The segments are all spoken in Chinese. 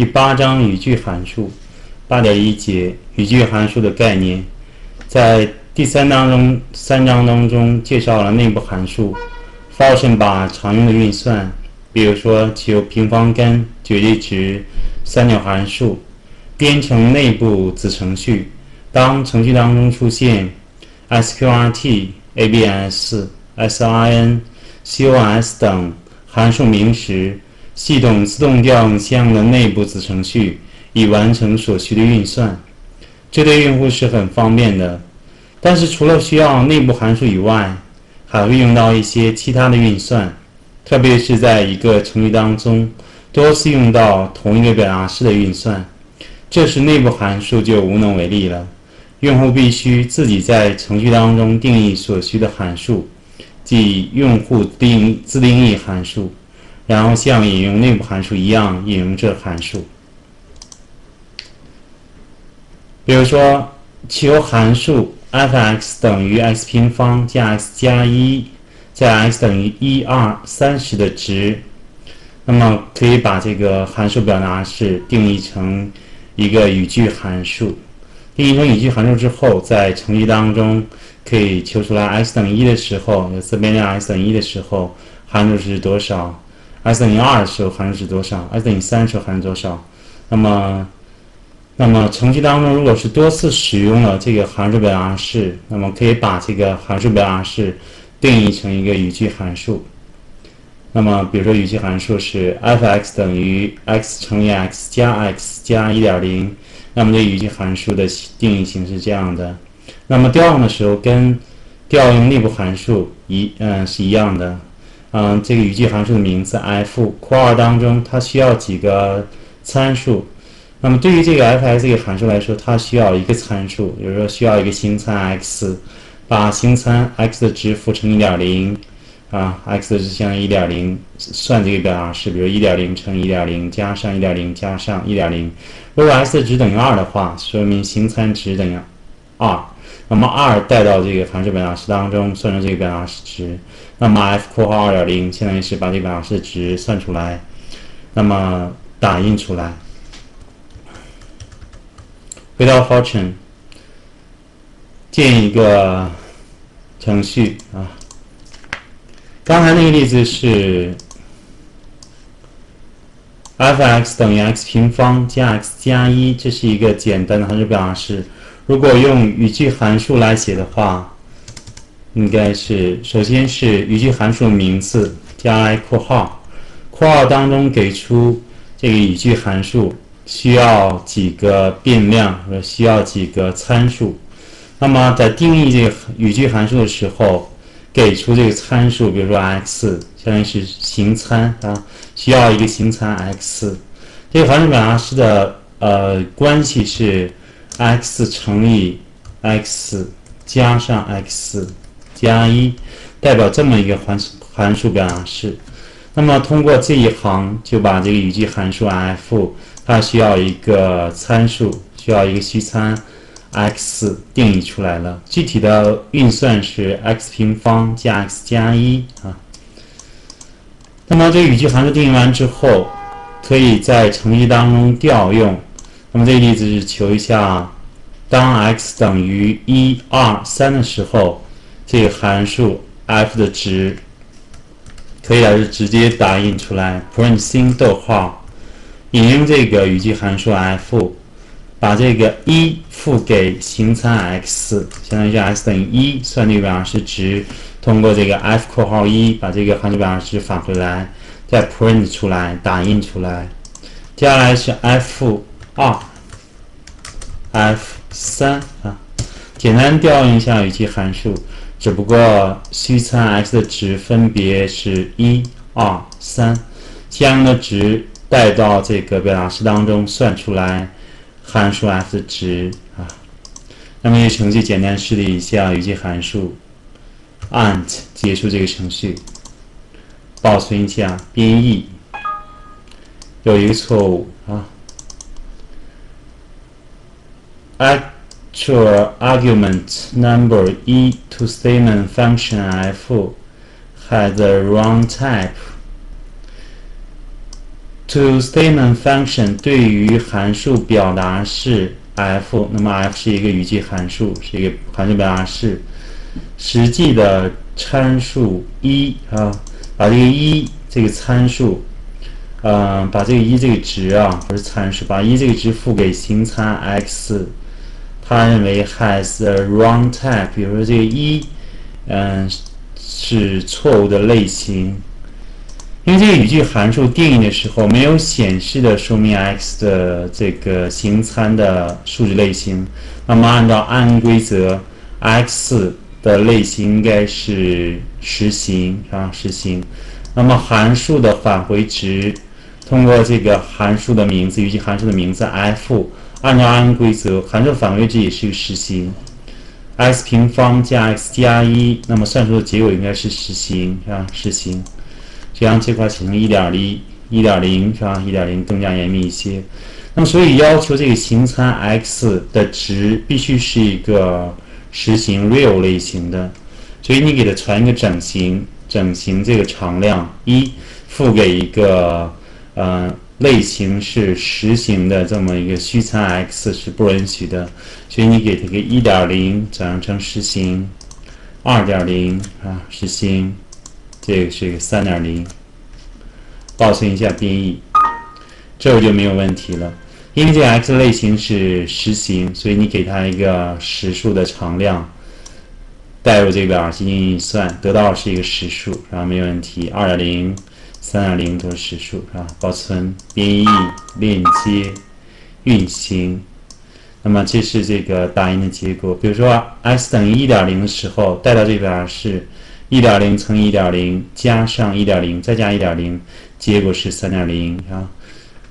第八章语句函数，八点一节语句函数的概念，在第三章中三章当中介绍了内部函数，function 把常用的运算，比如说求平方根、绝对值、三角函数，编程内部子程序。当程序当中出现 sqrt、abs、sin、cos 等函数名时，系统自动调用相应的内部子程序，以完成所需的运算。这对用户是很方便的。但是除了需要内部函数以外，还会用到一些其他的运算，特别是在一个程序当中多次用到同一个表达式的运算，这时内部函数就无能为力了。用户必须自己在程序当中定义所需的函数，即用户定自定义函数。然后像引用内部函数一样引用这函数。比如说，求函数 f(x) 等于 x 平方加 x 加一，在 x 等于一二三十的值，那么可以把这个函数表达式定义成一个语句函数。定义成语句函数之后，在程序当中可以求出来 x 等于一的时候，有自变量 x 等于一的时候，函数是多少？x 等于二的时候函数是多少？x 等于三的时候函数多少？那么，那么程序当中如果是多次使用了这个函数表达式，那么可以把这个函数表达式定义成一个语句函数。那么，比如说语句函数是 f(x) 等于 x 乘以 x 加 x 加一点零，那么这语句函数的定义形式这样的。那么调用的时候跟调用内部函数一嗯是一样的。嗯，这个语句函数的名字 f 括号当中，它需要几个参数。那么对于这个 f(x) 这个函数来说，它需要一个参数，比如说需要一个形参 x，把形参 x 的值赋成一点零，啊，x 的值相当于一点零，算这个表达式，比如一点零乘一点零加上一点零加上一点零。如果 x 的值等于二的话，说明形参值等于二。那么二带到这个函数表达式当中，算成这个表达式值。那么 f 括号二点零相当于是把这个表达式值算出来，那么打印出来。回到 function，建一个程序啊。刚才那个例子是 f(x) 等于 x 平方加 x 加一，这是一个简单的函数表达式。如果用语句函数来写的话，应该是首先是语句函数名字加括号，括号当中给出这个语句函数需要几个变量和需要几个参数。那么在定义这个语句函数的时候，给出这个参数，比如说 x，相当于是形参啊，需要一个形参 x。这个函数表达式的呃关系是。x 乘以 x 加上 x 加一，代表这么一个函数函数表达式。那么通过这一行，就把这个语句函数 f 它需要一个参数，需要一个虚参 x 定义出来了。具体的运算是 x 平方加 x 加一啊。那么这个语句函数定义完之后，可以在程序当中调用。那么这个例子是求一下，当 x 等于一、二、三的时候，这个函数 f 的值，可以还是直接打印出来，print 新逗号，引用这个语句函数 f，把这个一赋给形参 x，相当于 x 等于一，算这个表达式值，通过这个 f 括号一把这个函数表达式返回来，再 print 出来，打印出来。接下来是 f。二 f 三啊，简单调用一下语句函数，只不过虚参 x 的值分别是一、二、三，将的值带到这个表达式当中算出来函数 f 的值啊。那么这程序简单示例一下语句函数，ant 结束这个程序，保存一下编译，有一个错误啊。Actual argument number e to statement function f has the wrong type to statement function 对于函数表达式 f，那么 f 是一个语句函数，是一个函数表达式，实际的参数一啊，把这个一这个参数，嗯，把这个一这个值啊，不是参数，把一这个值赋给形参 x，他认为 has a wrong type，比如说这个一，嗯，是错误的类型。因为这个语句函数定义的时候没有显示的说明 x 的这个形参的数值类型，那么按照按规则，x 的类型应该是实行啊实行。那么函数的返回值通过这个函数的名字，语句函数的名字 f，按照安规则，函数返回值也是一个实行，x 平方加 x 加一，那么算出的结果应该是实行是吧？实行。这样这块写成一点零，一点零是吧？一点零更加严密一些。那么，所以要求这个形参 x 的值必须是一个实行 real 类型的。所以你给它传一个整形，整形这个常量一，赋给一个呃类型是实行的这么一个虚参 x 是不允许的。所以你给它个一点零转换成实行，二点零啊实行。这个是一个三点零，保存一下编译，这个就没有问题了。因为这 x 类型是实行，所以你给它一个实数的常量，代入这边进行运算，得到是一个实数，然后没问题。二点零、三点零都是实数，是吧？保存编译链接运行，那么这是这个打印的结果。比如说 x 等于一点零的时候，带到这边是。一点零乘一点零加上一点零再加一点零，结果是三点零啊。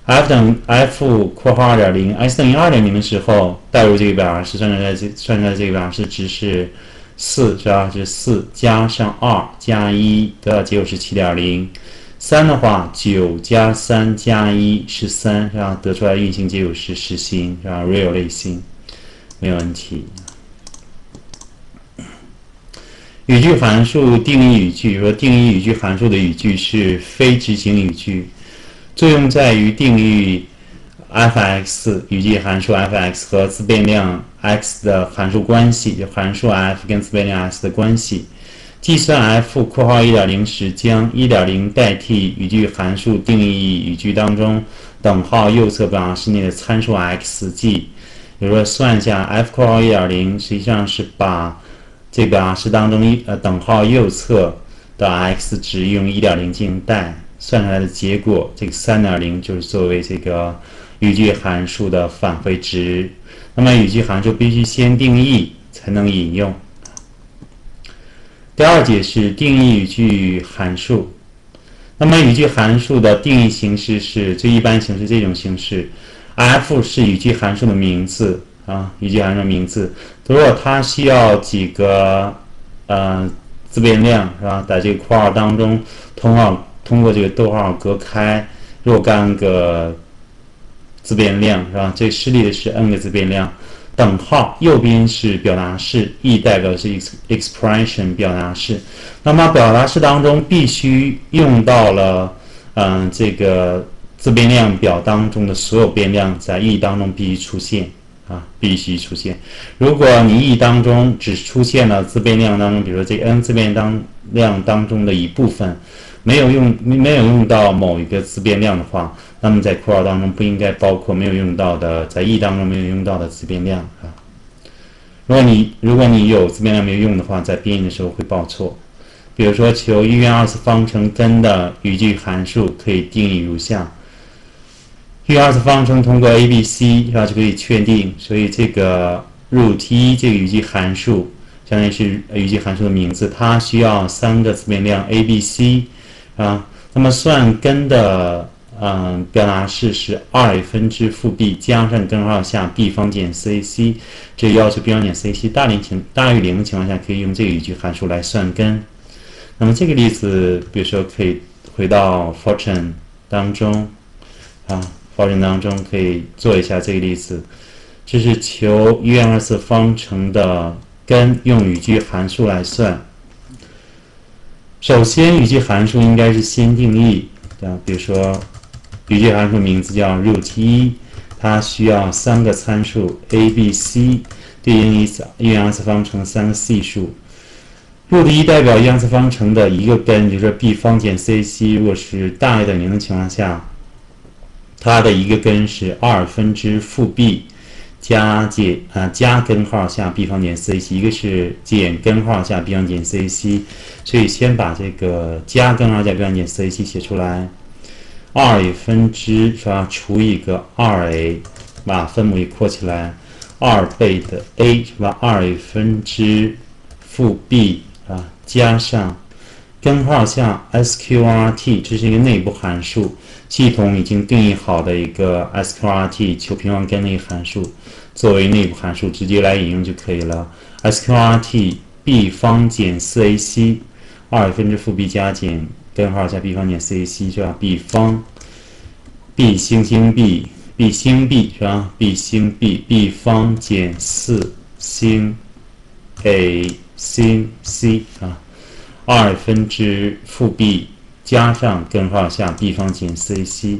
f 等 f 括号二点零，x 等于二点零的时候，代入这个表是算出来这算出来这个表是值是四是吧？是四加上二加一得到结果是七点零。三的话，九加三加一是三是吧？得出来运行结果是实心是吧？real 类型没有问题。语句函数定义语句，说定义语句函数的语句是非执行语句，作用在于定义 f(x) 语句函数 f(x) 和自变量 x 的函数关系，就函数 f 跟自变量 x 的关系。计算 f（ 括号一点零）时，将一点零代替语句函数定义语句当中等号右侧表达式内的参数 x，即，比如说算一下 f（ 括号一点零），实际上是把这个啊是当中一呃等号右侧的 x 值用一点零进行代算出来的结果，这个三点零就是作为这个语句函数的返回值。那么语句函数必须先定义才能引用。第二节是定义语句函数。那么语句函数的定义形式是最一般形式这种形式，f 是语句函数的名字。啊，语句函数名字，如果它需要几个呃自变量是吧，在这个括号当中，通号通过这个逗号隔开若干个自变量是吧？这示例的是 n 个自变量，等号右边是表达式，e 代表是 expression 表达式，那么表达式当中必须用到了嗯这个自变量表当中的所有变量在 e 当中必须出现。啊，必须出现。如果你 e 当中只出现了自变量当中，比如说这 n 自变当量当中的一部分，没有用没有用到某一个自变量的话，那么在括号当中不应该包括没有用到的，在 e 当中没有用到的自变量啊。如果你如果你有自变量没有用的话，在编译的时候会报错。比如说求一元二次方程根的语句函数可以定义如下。一元二次方程通过 a、b、c，然后就可以确定。所以这个 root 这个语句函数，相当于是语句函数的名字，它需要三个自变量 a、b、c，啊，那么算根的嗯表达式是二分之负 b 加上根号下 b 方减 c，c，这要求 b 方减 c，c 大零情大于零的情况下，可以用这个语句函数来算根。那么这个例子，比如说可以回到 fortune 当中，啊。，fortune 当中可以做一下这个例子，这是求一元二次方程的根，用语句函数来算。首先，语句函数应该是先定义，啊，比如说语句函数名字叫 root 一，它需要三个参数 a、b、c 对应一次一元二次方程三个系数。root 一代表一元二次方程的一个根，比如说 b 方减 c，c 如果是大于等于零的情况下，它的一个根是二分之负 b。加减啊加根号下 b 方减 c，一个是减根号下 b 方减 c，所以先把这个加根号下 b 方减 c 写出来，二 a 分之是吧除以个二 a，把分母一括起来，二倍的 a 是吧二 a 分之负 b 啊加上根号下 sqrt，这是一个内部函数。系统已经定义好的一个 sqrt 求平方根的一个函数，作为内部函数直接来引用就可以了。sqrt b 方减 4ac，二分之负 b 加减根号加 b 方减 4ac 是吧？b 方 b 星星 b，b 星 b 是吧？b 星 b，b 方减四星 a 星 c 啊，二分之负 b。加上根号下 b 方减 c，c，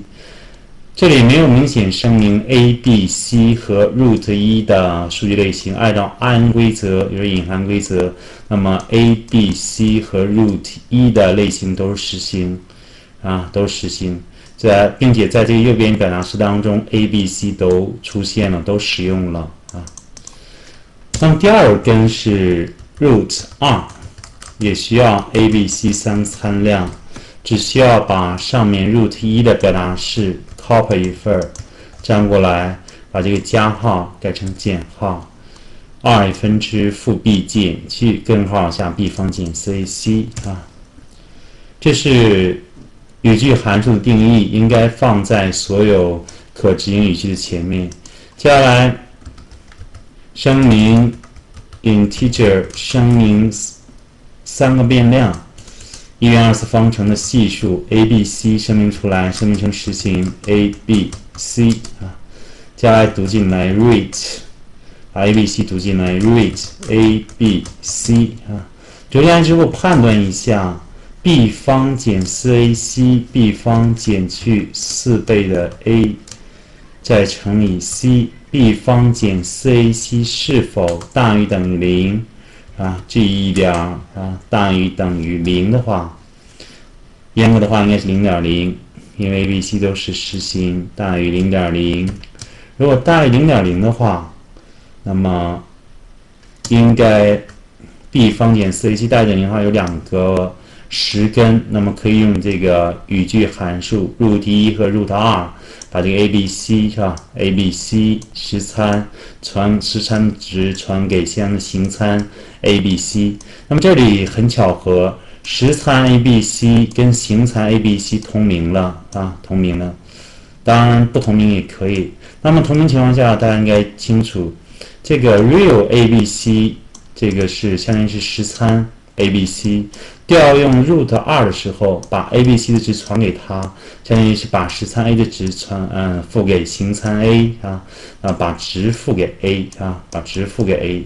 这里没有明显声明 a、b、c 和 root 一的数据类型，按照 an 规则，就是隐含规则，那么 a、b、c 和 root 一的类型都是实心，啊，都是实行，在并且在这个右边表达式当中，a、b、c 都出现了，都使用了啊。那么第二根是 root 二，也需要 a、b、c 三参量。只需要把上面 root 一的表达式 copy 一份，粘过来，把这个加号改成减号，二分之负 b 减去根号下 b 方减 c，c 啊，这是语句函数的定义，应该放在所有可执行语句的前面。接下来声明 integer 声明三个变量。一元二次方程的系数 a、b、c 声明出来，声明成实行 a、b、c 啊，接下来读进来 rate，把 a、b、c 读进来 rate a、b、c 啊，读进来之后判断一下 b 方减四 ac，b 方减去四倍的 a，再乘以 c，b 方减四 ac 是否大于等于零？啊，这一点啊大于等于零的话，严格的话应该是零点零，因为 a、b、c 都是实心大于零点零。如果大于零点零的话，那么应该 b 方减 4ac 大于等于零的话有两个实根，那么可以用这个语句函数 root 一和 root 二。把这个 a、b、c 是吧？a、b、c 实参传实参值传给相应的形参 a、b、c。那么这里很巧合，实参 a、b、c 跟形参 a、b、c 同名了啊，同名了。当然不同名也可以。那么同名情况下，大家应该清楚，这个 real a、b、c 这个是相当于是实参 a、b、c。调用 root 二的时候，把 a、b、c 的值传给它，相当于是把实参 a 的值传，嗯，赋给形参 a 啊，啊，把值赋给 a 啊，把值赋给 a。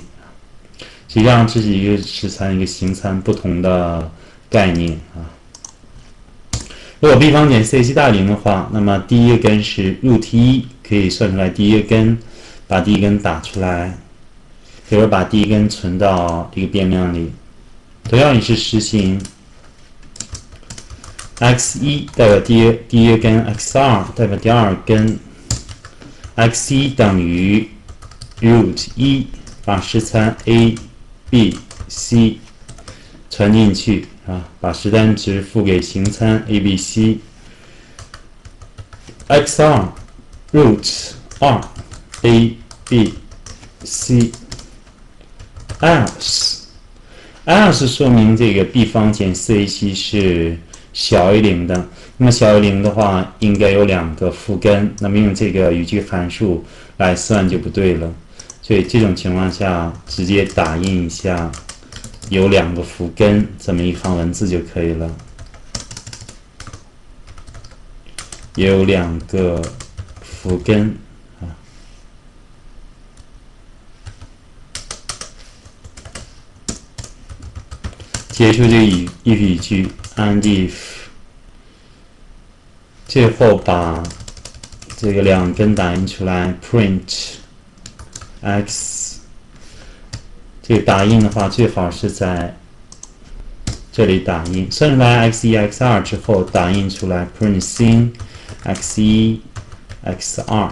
实际上这是一个实参一个形参不同的概念啊。如果 b 方减 c，c 大于零的话，那么第一个根是 root 一，可以算出来第一个根，把第一根打出来，比如把第一根存到一个变量里。同样也是实行 x 一代表第一第一根，x 二代表第二根，x 一等于 root 一，把实参 a、b、c 传进去啊，把实单值赋给形参 a、b、c。x 二 root 二 a b c else else。说明这个 b 方减 4ac 是小于零的，那么小于零的话，应该有两个负根，那么用这个语句函数来算就不对了，所以这种情况下直接打印一下有两个负根这么一行文字就可以了，有两个负根。结束这一一语句，and if 最后把这个两根打印出来，print x。这个打印的话，最好是在这里打印，算出来 x 一、x 二之后，打印出来 print sin x 一、x 二。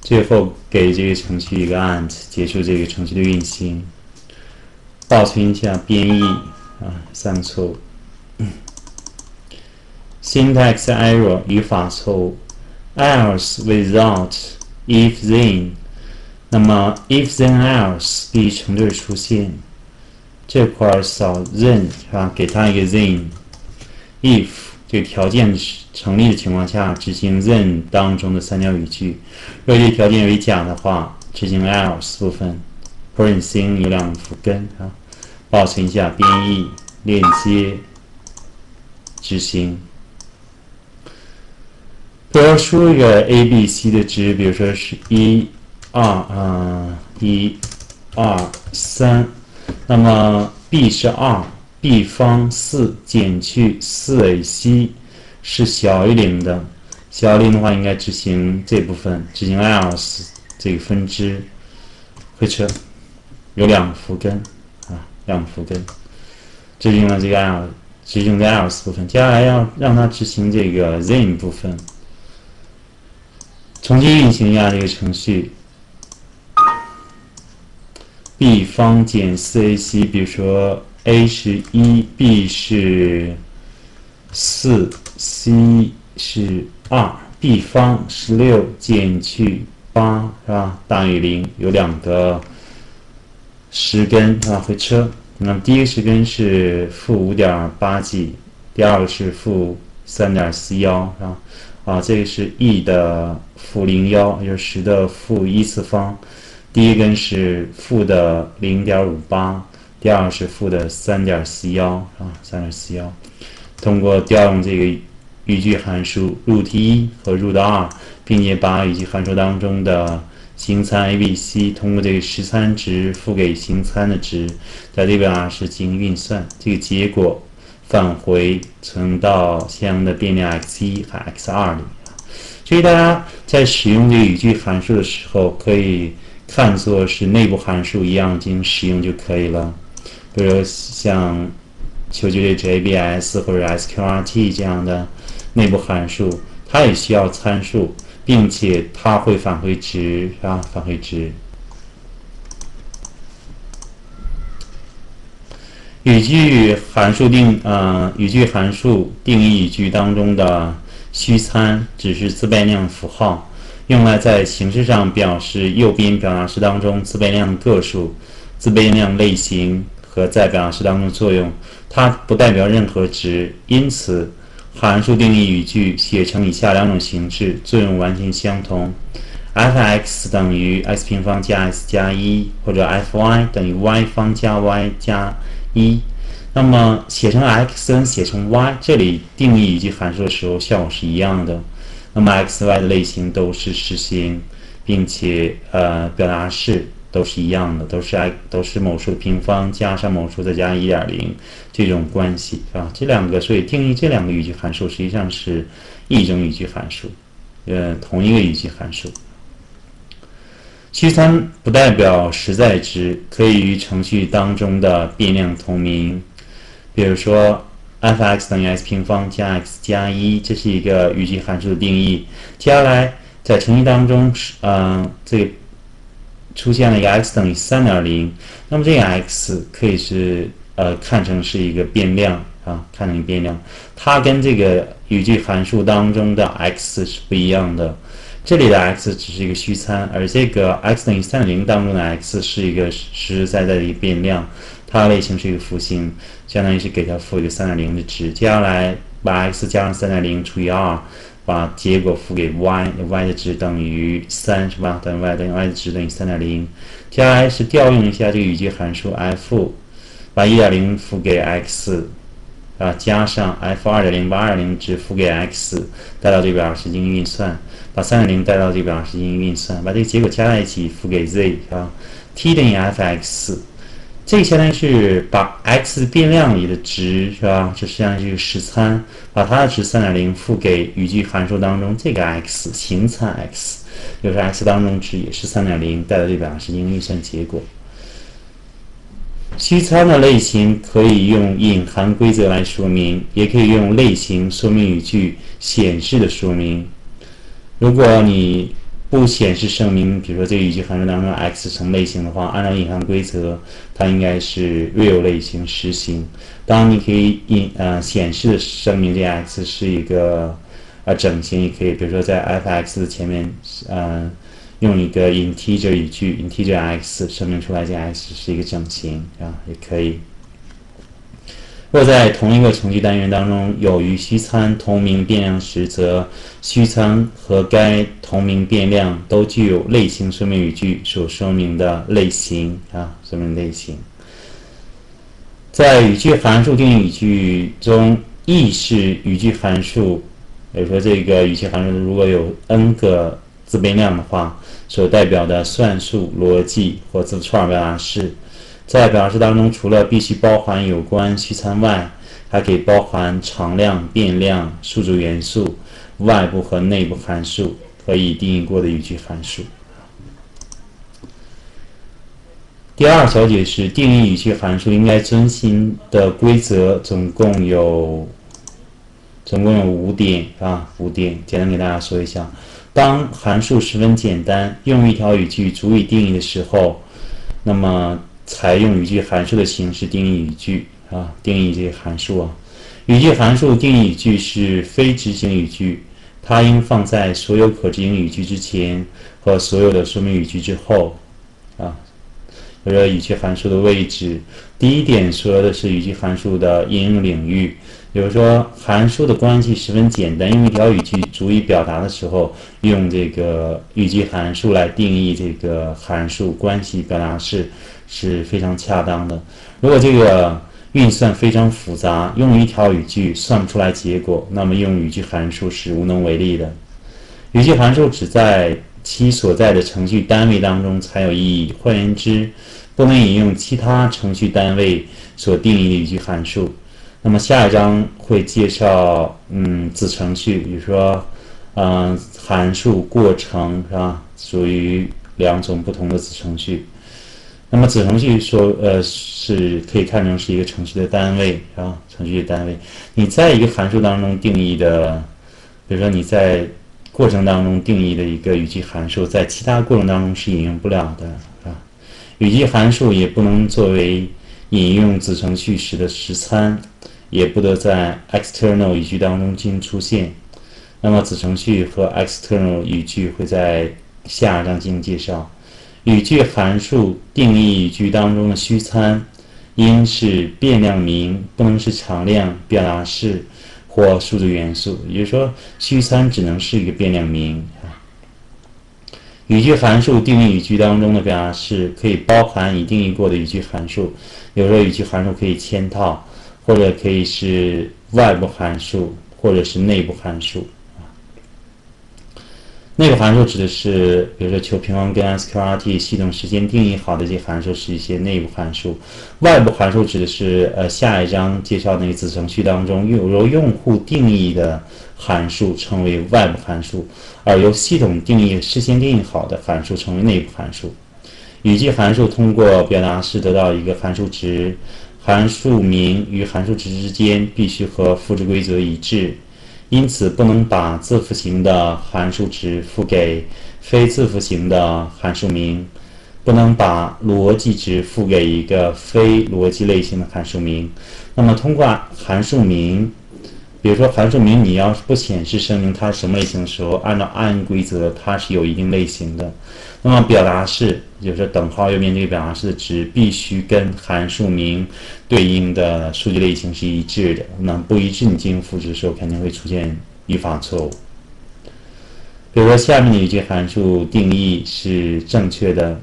最后给这个程序一个 and，结束这个程序的运行。保存一下编译啊，三个错误。syntax error 语法错误，else without if then，那么 if then else 必须成对出现，这块扫 then 是吧？给它一个 then，if 这个条件成立的情况下执行 then 当中的三角语句，若这条件为假的话，执行 else 部分。Print sin 有两个副根啊，保存一下编译链接执行。比如输一个 a、b、c 的值，比如说是一、二，啊，一、二、三，那么 b 是二，b 方四减去四 ac 是小于零的，小于零的话应该执行这部分，执行 else 这个分支，回车有两个副根啊，两个副根，执行了这个 else，执行在 else 部分，接下来要让它执行这个 then 部分。重新运行一下这个程序，b 方减四 ac，比如说 a 是一，b 是四，c 是二，b 方十六减去八是吧？大于零，有两个十根是吧？回车，那么第一个十根是负五点八 g，第二个是负三点四幺是吧？啊，这个是 e 的负零幺，也就是十的负一次方。第一根是负的零点五八，第二是负的三点四幺，啊，三点四幺。通过调用这个语句函数 root 一和 root 二，并且把语句函数当中的形参 a、b、c 通过这个实参值赋给形参的值，在这边啊是进行运算，这个结果。返回存到相应的变量 x 一和 x 二里，所以大家在使用这个语句函数的时候，可以看作是内部函数一样进行使用就可以了。比如像求绝对值 abs 或者 sqrt 这样的内部函数，它也需要参数，并且它会返回值，啊？返回值。语句函数定呃，语句函数定义语句当中的虚参只是自变量符号，用来在形式上表示右边表达式当中自变量个数、自变量类型和在表达式当中作用，它不代表任何值。因此，函数定义语句写成以下两种形式，作用完全相同：f(x) 等于 x 平方加 x 加一，或者 f(y) 等于 y 方加 y 加。一，那么写成 x 跟写成 y，这里定义语句函数的时候效果是一样的。那么 x、y 的类型都是实行，并且呃表达式都是一样的，都是 x 都是某数的平方加上某数再加一点零这种关系啊。这两个，所以定义这两个语句函数实际上是一种语句函数，呃，同一个语句函数。虚参不代表实在值，可以与程序当中的变量同名。比如说，f(x) 等于 x 平方加 x 加一，这是一个语句函数的定义。接下来，在程序当中，嗯，这个出现了一个 x 等于三点零，那么这个 x 可以是呃看成是一个变量啊，看成一个变量，它跟这个语句函数当中的 x 是不一样的。这里的 x 只是一个虚参，而这个 x 等于三点零当中的 x 是一个实实在在的一个变量，它的类型是一个负性，相当于是给它赋一个三点零的值。接下来把 x 加上三点零除以二，把结果赋给 y，y 的值等于三，是吧？等于 y 等于 y 的值等于三点零。接下来是调用一下这个语句函数 f，把一点零赋给 x。啊，加上 f 二点零把二点零值赋给 x，带到这边是进行运算，把三点零带到这边是进行运算，把这个结果加在一起赋给 z 啊，t 等于 f(x)，这相当于是把 x 变量里的值是吧？这实际上是实参，把它的值三点零赋给语句函数当中这个 x 形参 x，就是 x 当中值也是三点零，带的这表达是应运算结果。虚参的类型可以用隐含规则来说明，也可以用类型说明语句显示的说明。如果你不显示声明，比如说这个语句函数当中 x 成类型的话，按照隐含规则，它应该是 real 类型实行。当然，你可以隐呃显示声明这 x 是一个呃整形，也可以，比如说在 f(x) 前面，嗯，用一个 integer 语句 integer x 声明出来这 x 是一个整形啊，也可以。若在同一个程序单元当中有与虚参同名变量时，则虚参和该同名变量都具有类型说明语句所说明的类型啊，说明类型。在语句函数定义语句中，e 是语句函数，比如说这个语句函数如果有 n 个自变量的话，所代表的算术、逻辑或字符串表达式。在表达式当中，除了必须包含有关虚参外，还可以包含常量、变量、数组元素、外部和内部函数可以定义过的语句函数。第二小解释定义语句函数应该遵循的规则总共有总共有五点啊，五点，简单给大家说一下。当函数十分简单，用一条语句足以定义的时候，那么。采用语句函数的形式定义语句啊，定义这些函数啊。语句函数定义语句是非执行语句，它应放在所有可执行语句之前和所有的说明语句之后啊。比如说语句函数的位置，第一点说的是语句函数的应用领域。比如说函数的关系十分简单，用一条语句足以表达的时候，用这个语句函数来定义这个函数关系表达式。是非常恰当的。如果这个运算非常复杂，用一条语句算不出来结果，那么用语句函数是无能为力的。语句函数只在其所在的程序单位当中才有意义。换言之，不能引用其他程序单位所定义的语句函数。那么下一章会介绍，嗯，子程序，比如说，嗯，函数过程是吧？属于两种不同的子程序。那么子程序说，呃，是可以看成是一个程序的单位，啊，程序的单位。你在一个函数当中定义的，比如说你在过程当中定义的一个语句函数，在其他过程当中是引用不了的，啊。语句函数也不能作为引用子程序时的实参，也不得在 external 语句当中进行出现。那么子程序和 external 语句会在下一章进行介绍。语句函数定义语句当中的虚参，应是变量名，不能是常量、表达式或数组元素。也就是说，虚参只能是一个变量名。语句函数定义语句当中的表达式，可以包含已定义过的语句函数。有时候语句函数可以嵌套，或者可以是外部函数，或者是内部函数。内部函数指的是，比如说求平方根 sqrt 系统时间定义好的这些函数是一些内部函数。外部函数指的是，呃，下一章介绍那个子程序当中由由用户定义的函数称为外部函数，而由系统定义事先定义好的函数称为内部函数。语句函数通过表达式得到一个函数值，函数名与函数值之间必须和复制规则一致。因此，不能把字符型的函数值赋给非字符型的函数名，不能把逻辑值赋给一个非逻辑类型的函数名。那么，通过函数名，比如说函数名，你要是不显示声明它是什么类型的时候，按照 AND 规则，它是有一定类型的。那么表达式，就是等号右边这个表达式的值必须跟函数名对应的数据类型是一致的。那不一致，你进行复制的时候肯定会出现语法错误。比如说下面的语句函数定义是正确的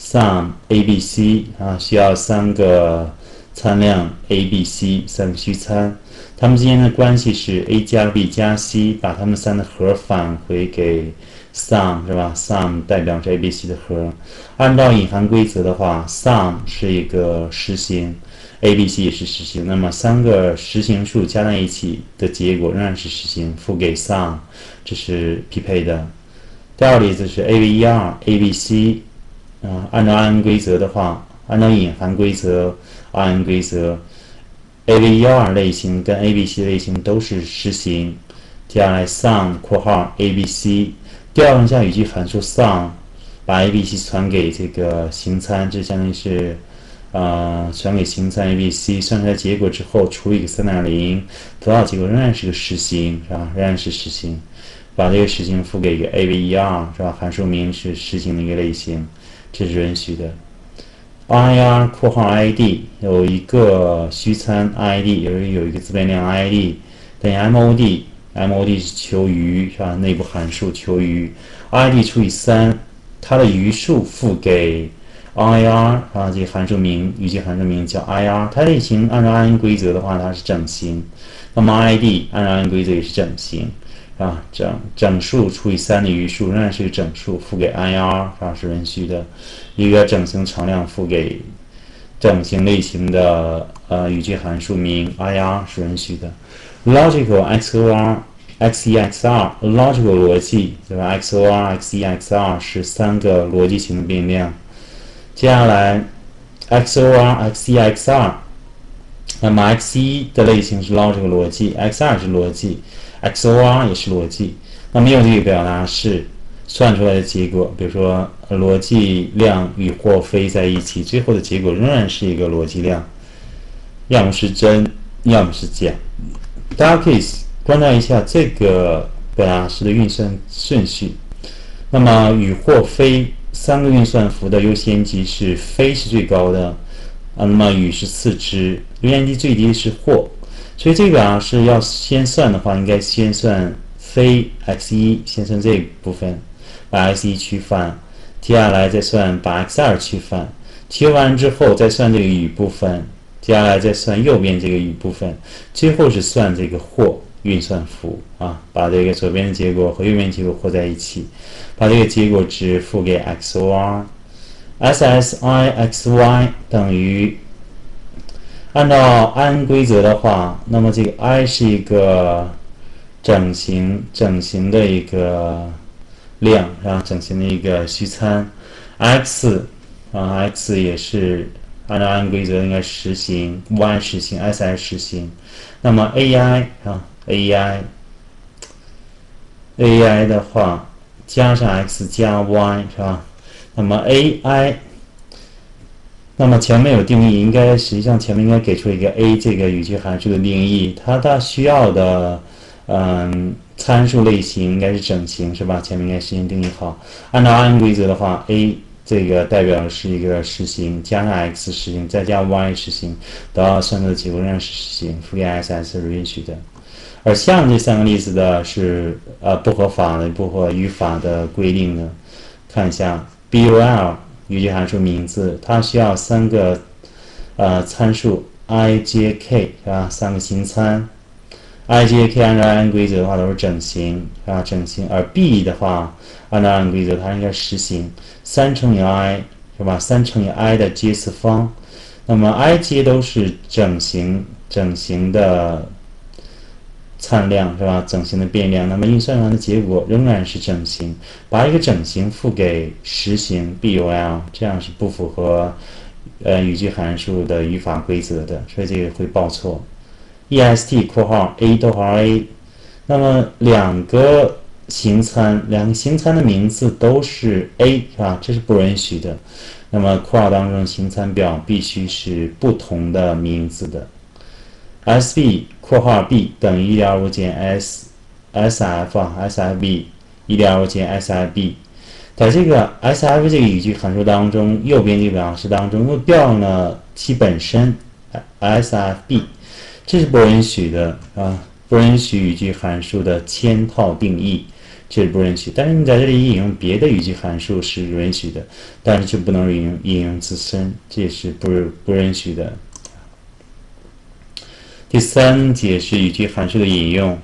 ，sum a b c 啊需要三个参量 a、b、c 三个虚参，它们之间的关系是 a 加 b 加 c，把它们三的和返回给 sum 是吧？sum 代表着 a、b、c 的和。按照隐含规则的话，sum 是一个实行，a、b、c 也是实行，那么三个实行数加在一起的结果仍然是实行，赋给 sum，这是匹配的。第二个例子是 a、b、e、r、a、b、c，啊，按照 n 规则的话，按照隐含规则。按规则 AV 幺二类型跟 A、B、C 类型都是实行。接下来，sum（ 括号 A、B、C） 调用下语句函数 sum，把 A、B、C 传给这个形参，这相当于是，呃，传给形参 A、B、C，算出来结果之后除以个三点零，得到结果仍然是个实行，是吧？仍然是实行，把这个实行赋给一个 A、B、E、R，是吧？函数名是实行的一个类型，这是允许的。Ir 括号 id 有一个虚参 id，有有一个自变量 id 等于 mod，mod 是求余是吧？内部函数求余，id 除以三，它的余数赋给 ir 啊，这个函数名，语句函数名叫 ir，它类型按照 i n 规则的话，它是整形，那么 id 按照 n 规则也是整形。啊，整整数除以三的余数仍然是个整数，赋给 ir 啊是允许的。一个整形常量赋给整形类型的呃语句函数名 ir 是允许的。logical xor x e x r logical 逻辑对吧？xor x e x r 是三个逻辑型的变量。接下来 xor x e x r 那么 x 一的类型是 logical 逻辑，x 二是逻辑。XOR 也是逻辑，那么用这个表达式算出来的结果，比如说逻辑量与或非在一起，最后的结果仍然是一个逻辑量，要么是真，要么是假。大家可以观察一下这个表达式的运算顺序。那么与或非三个运算符的优先级是非是最高的，啊，那么与是次之，优先级最低是或。所以这个啊是要先算的话，应该先算非 x 一，先算这部分，把 x 一去翻，接下来再算把 x 二去翻，切完之后再算这个与部分，接下来再算右边这个与部分，最后是算这个或运算符。啊，把这个左边的结果和右边结果和在一起，把这个结果值赋给 xor，SSIxy 等于。按照 n 规则的话，那么这个 i 是一个整形整形的一个量，是吧？整形的一个虚参，x 啊 x 也是按照 n 规则应该实行，y 实行，si 实行。那么 ai 啊 ai ai 的话加上 x 加 y 是吧？那么 ai 那么前面有定义，应该实际上前面应该给出一个 a 这个语句函数的定义，它它需要的嗯参数类型应该是整形是吧？前面应该事先定义好。按照按规则的话，a 这个代表是一个实行，加上 x 实行，再加 y 实行，得到算出的结果仍然是实行，赋给 ss 是允许的。而下面这三个例子的是呃不合法的、不合语法的规定的，看一下 bul。语句函数名字，它需要三个呃参数 i、j、k 是吧？三个形参，i、j、k 按照 n 规则的话都是整形啊？整形，而 b 的话按照 n 规则它应该实行三乘以 i 是吧？三乘以 i 的阶次方，那么 i、j 都是整形整形的。参量是吧？整形的变量，那么运算完的结果仍然是整形。把一个整形赋给实行 BOL，这样是不符合呃语句函数的语法规则的，所以这个会报错。est 括号 a 逗号 a，那么两个形参，两个形参的名字都是 a 是吧？这是不允许的。那么括号当中形参表必须是不同的名字的。Sb 括号 b 等于一点五减 s sf 啊 sfb 一点五减 sib，在这个 sf 这个语句函数当中，右边这个表示当中又调用了其本身 sfb，这是不允许的啊，不允许语句函数的嵌套定义，这是不允许。但是你在这里引用别的语句函数是允许的，但是就不能引用引用自身，这也是不不允许的。第三节是语句函数的引用。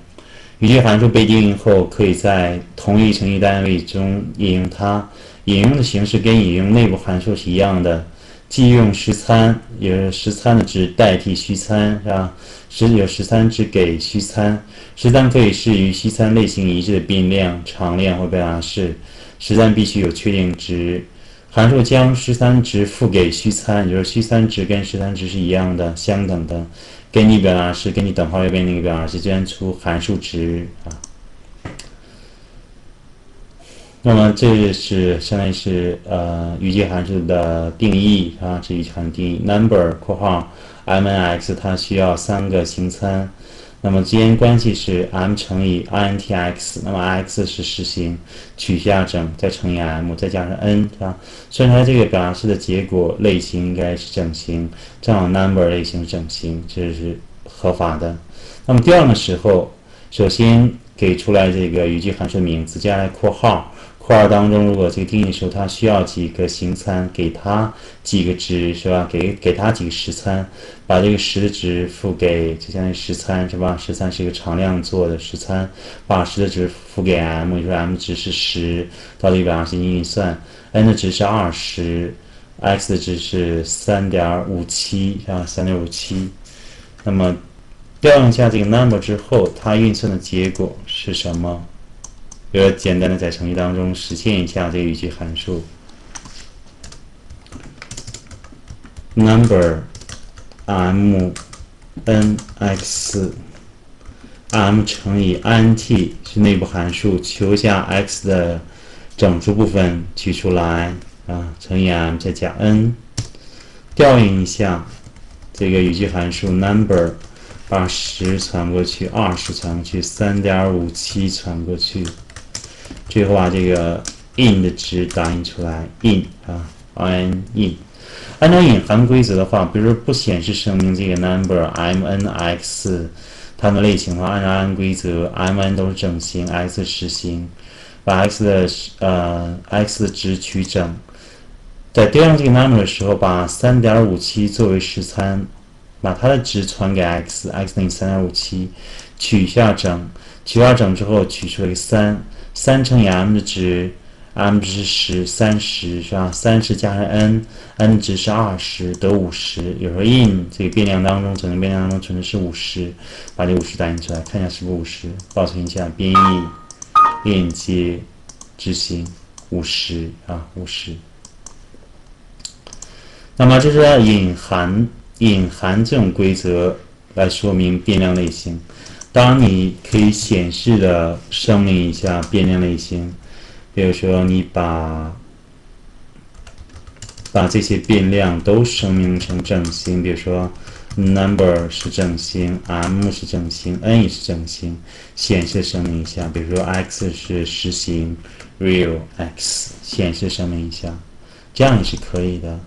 语句函数被定义后，可以在同一程序单位中引用它。引用的形式跟引用内部函数是一样的，即用实参，有实参的值代替虚参，是吧？实有实参值给虚参，实参可以是与虚参类型一致的变量、常量或表达式。实参必须有确定值。函数将实参值赋给虚参，也就是虚参值跟实参值是一样的、相等的。给你表达式，给你等号右边那个表达式计算出函数值啊。那么这是相当于是呃语句函数的定义啊，这语句函数定义。number 括号 m n x 它需要三个形参。那么之间关系是 m 乘以 int x，那么 x 是实行，取下整，再乘以 m，再加上 n，是吧？算出来这个表达式的结果类型应该是整形，正好 number 类型整形，这是合法的。那么第二个时候，首先给出来这个语句函数名字，接下来括号。括号当中，如果这个定义的时候，它需要几个形参，给它几个值，是吧？给给它几个实参，把这个实的值赋给，就相当于实参，是吧？实参是一个常量做的实参，把实的值赋给 m，就说 m 值是十，到底表达式运算，n 的值是二十，x 的值是三点五七，是吧？三点五七。那么调用一下这个 number 之后，它运算的结果是什么？要简单的在程序当中实现一下这个语句函数，number m n x m 乘以 int 是内部函数，求下 x 的整数部分取出来啊，乘以 m 再加 n，调用一下这个语句函数 number 把十传过去，二十传过去，三点五七传过去。最后把这个 in 的值打印出来，in 啊，in in。按照隐含规则的话，比如说不显示声明这个 number m n x 它们类型的话，按照按规则，m n 都是整形，x 实心，把 x 的呃 x 的值取整。在调用这个 number 的时候，把三点五七作为实参，把它的值传给 x，x 等于三点五七，取下整，取下整之后取出一个三。三乘以 m 的值，m 值是十，三十是吧？三十加上 n，n 值是二十，得五十。有时候 in 这个变量当中，整个变量当中存的是五十，把这五十打印出来，看一下是不是五十，保存一下，编译，链接，执行，五十啊，五十。那么这是要隐含隐含这种规则来说明变量类型。当你可以显示的声明一下变量类型，比如说你把把这些变量都声明成整形，比如说 number 是整形，m 是整形，n 也是整形，显示声明一下，比如说 x 是实行 real x，显示声明一下，这样也是可以的。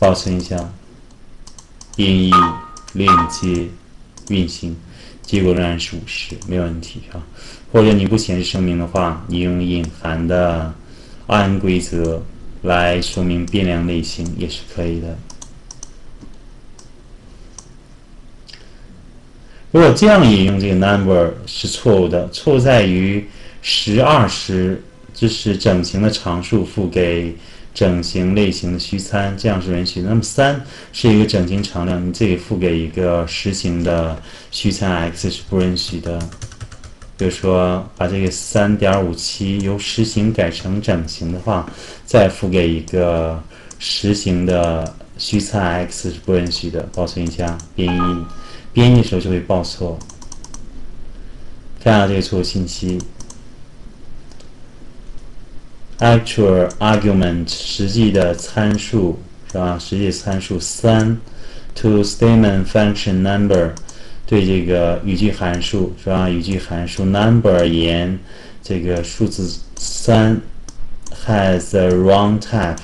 保存一下，编译链接运行。结果仍然是五十，没问题啊。或者你不显示声明的话，你用隐含的按规则来说明变量类型也是可以的。如果这样引用这个 number 是错误的，错在于十、二十这是整形的常数赋给。整形类型的虚参，这样是允许。那么三是一个整形常量，你这里赋给一个实行的虚参 x 是不允许的。比如说，把这个三点五七由实行改成整形的话，再赋给一个实行的虚参 x 是不允许的。保存一下，编译，编译的时候就会报错。看下这个错误信息。Actual argument 实际的参数是吧？实际参数三，to statement function number 对这个语句函数是吧？语句函数 number 而言，这个数字三 has a wrong type，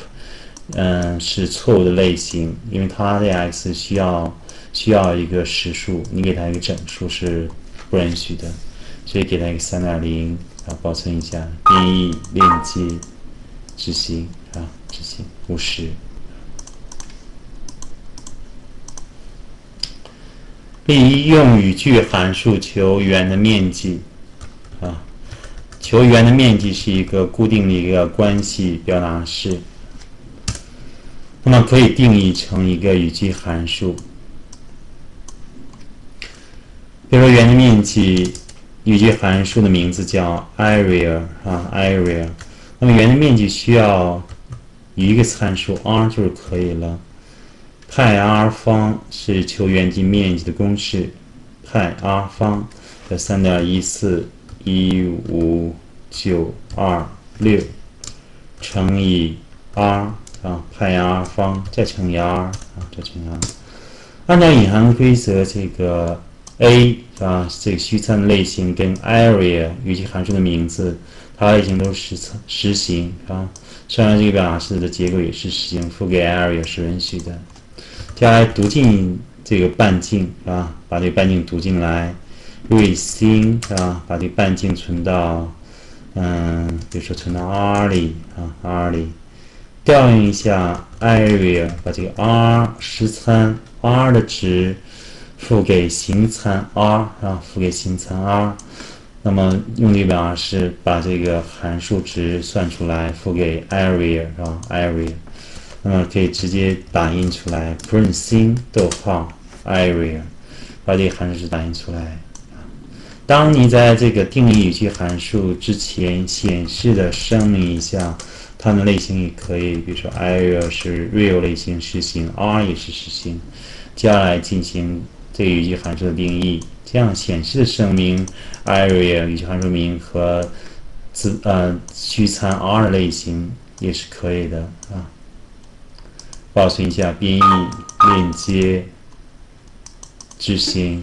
嗯，是错误的类型，因为它的 x 需要需要一个实数，你给它一个整数是不允许的，所以给它一个三点零。啊，保存一下，编译链接，执行啊，执行五十。利用语句函数求圆的面积，啊，求圆的面积是一个固定的一个关系表达式，那么可以定义成一个语句函数。比如说圆的面积，语句函数的名字叫 area 啊，area。那么圆的面积需要一个参数 r 就是可以了。派 r 方是求圆积面积的公式，派 r 方的三点一四一五九二六乘以 r 啊，派 r 方再乘以 r 啊，再乘以 r。按照隐含规则，这个 a 啊，这个虚参类型跟 area 语句函数的名字，它类型都是实实行啊。虽然这个表达式的结构也是实行，赋给 area 是允许的。接下来读进这个半径啊，把这个半径读进来，recin 啊，把这个半径存到，嗯，比如说存到 r 里啊，r 里，调用一下 area，把这个 r 实参 r 的值赋给形参 r 啊，赋给形参 r，那么用这个表达式把这个函数值算出来，赋给 area 是吧？area。那么可以直接打印出来，print sin 逗号 area，把这个函数值打印出来。当你在这个定义语句函数之前显示的声明一下，它的类型也可以，比如说 area 是 real 类型实行，r 也是实行。接下来进行这个语句函数的定义，这样显示的声明 area 语句函数名和自呃虚参 r 类型也是可以的啊。保存一下编译链接执行，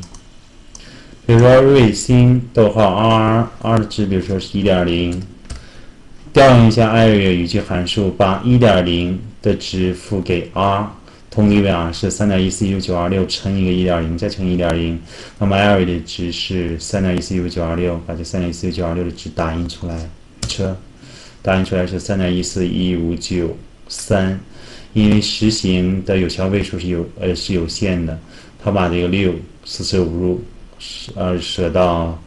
比如说瑞星逗号 r r 的值，比如说是一点零，调用一下 area 语句函数，把一点零的值赋给 r，同一表是三点一四一五九二六乘一个一点零，再乘一点零，那么 area 的值是三点一四一五九二六，把这三点一四一五九二六的值打印出来，车，打印出来是三点一四一五九三。因为实行的有效位数是有呃是有限的，他把这个六四舍五入，呃舍到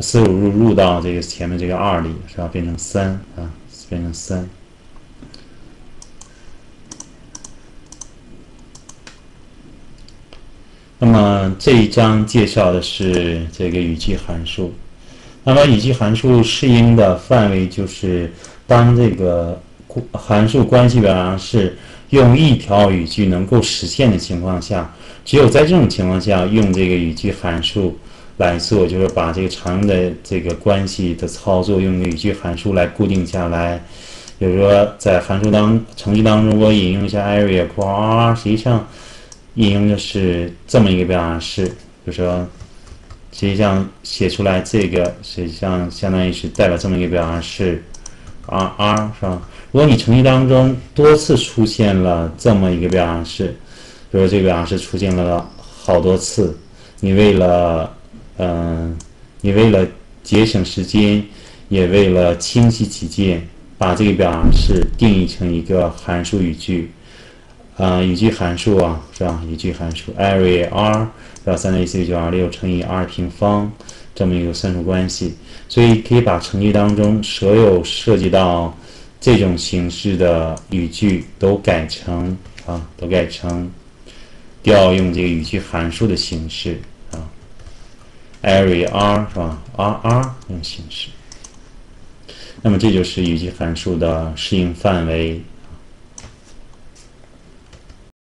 四舍五入入到这个前面这个二里是吧？变成三啊，变成三。那么这一章介绍的是这个语句函数。那么语句函数适应的范围就是当这个函数关系表达式。用一条语句能够实现的情况下，只有在这种情况下用这个语句函数来做，就是把这个常用的这个关系的操作用语句函数来固定下来。比如说，在函数当程序当中，我引用一下 area q r，实际上引用的是这么一个表达式，就说，实际上写出来这个实际上相当于是代表这么一个表达式，r r 是吧？如果你程序当中多次出现了这么一个表达式，比如这个表达式出现了好多次，你为了，嗯，你为了节省时间，也为了清晰起见，把这个表达式定义成一个函数语句，啊，语句函数啊，是吧？语句函数 area r 是吧？三点一四九二六乘以 r 平方这么一个算术关系，所以可以把程序当中所有涉及到这种形式的语句都改成啊，都改成调用这个语句函数的形式啊，area r 是吧？r r 这种形式。那么这就是语句函数的适应范围。